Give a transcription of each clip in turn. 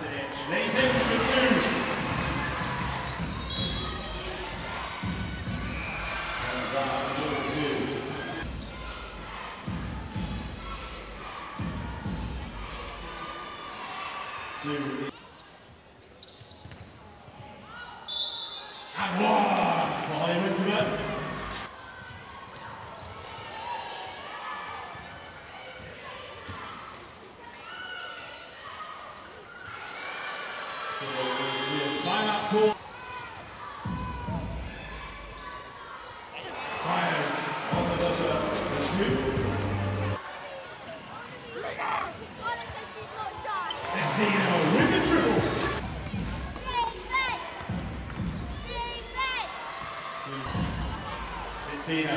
It. Lays in for. Two. And one Fires buzzer. Santino with the triple. Santino.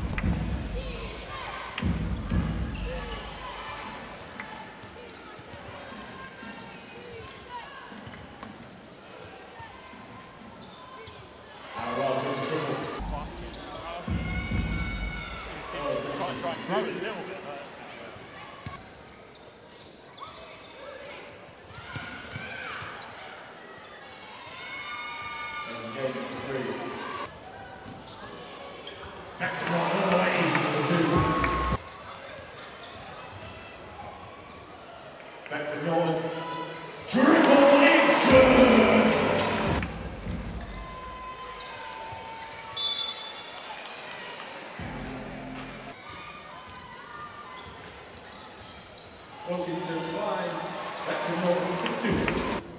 Try, try throw it a little bit. James for. Back to one all to Wilkinson back to Norman for two.